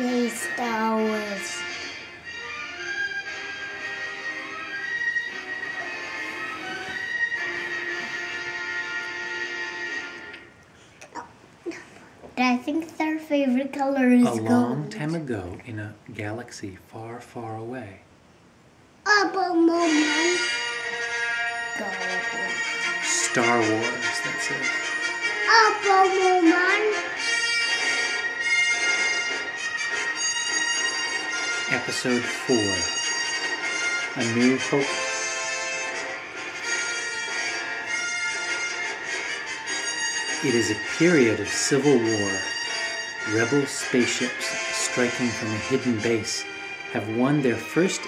say Star Wars. I think their favorite color is A gold. long time ago in a galaxy far, far away. Upper moment. Gold. Star Wars, that says. Upper moment. Episode 4 A New Hope. It is a period of civil war. Rebel spaceships striking from a hidden base have won their first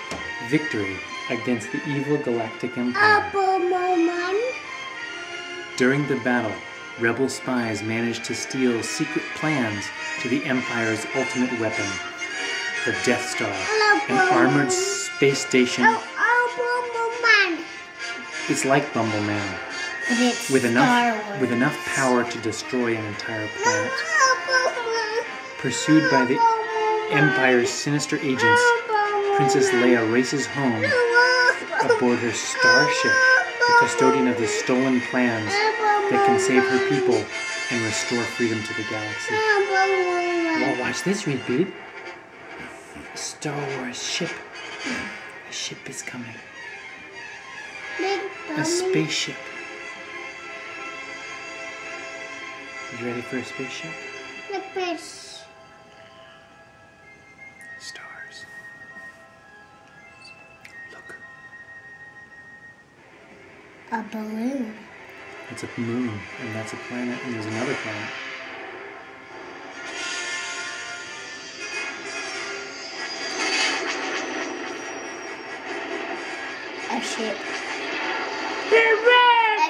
victory against the evil Galactic Empire. During the battle, rebel spies managed to steal secret plans to the Empire's ultimate weapon, the Death Star, an armored space station. It's like Bumble Man, But it's with enough with enough power to destroy an entire planet. Pursued by the Empire's sinister agents, Princess Leia races home aboard her starship, the custodian of the stolen plans that can save her people and restore freedom to the galaxy. Well, watch this, Reid Bead. A Star Wars ship. A ship is coming. A spaceship. You ready for a spaceship? Stars. Look, A balloon. it's a moon, and that's a planet, and there's another planet. A ship. A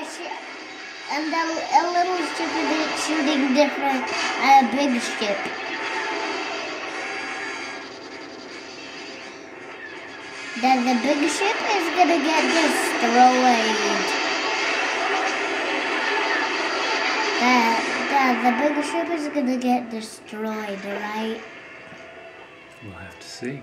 ship. And a, a little ship is shooting different than a big ship. Then the big ship is gonna get destroyed. That, that the big ship is gonna get destroyed, right? We'll have to see.